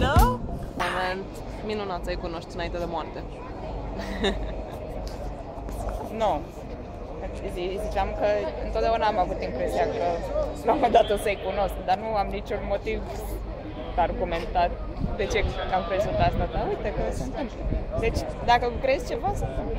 no? Moment minunat să-i cunoști înainte de moarte. Nu. Zi- Ziceam că întotdeauna am avut impresia că la un moment dat o să-i cunosc, dar nu am niciun motiv argumentat de ce am crezut asta, dar uite că se întâmplă. Deci, dacă crezi ceva, se întâmplă.